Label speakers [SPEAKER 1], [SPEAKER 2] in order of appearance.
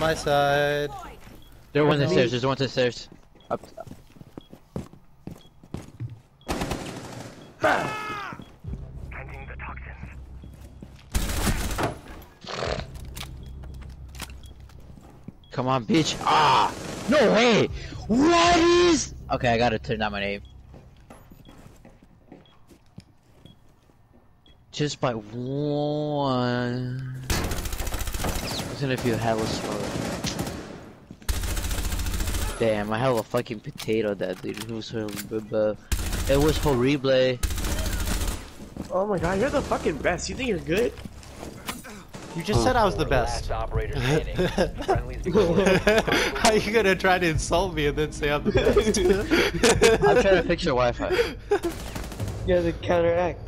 [SPEAKER 1] My side.
[SPEAKER 2] There's one to the stairs. There's one to the stairs. Up.
[SPEAKER 3] Planting.
[SPEAKER 2] Come on, bitch. Ah! No way! What is? Okay, I gotta turn down my name. Just by one. It's gonna be a hella slow. Damn, I have a fucking potato that dude. It was horrible. It was horrible.
[SPEAKER 4] Oh my god, you're the fucking best. You think you're good?
[SPEAKER 1] You just said I was the best.
[SPEAKER 3] Last operator standing. Friendly's victorious.
[SPEAKER 1] How you gonna try to insult me and then say I'm the best?
[SPEAKER 2] I'm trying to fix your Wi-Fi.
[SPEAKER 4] You have to counteract.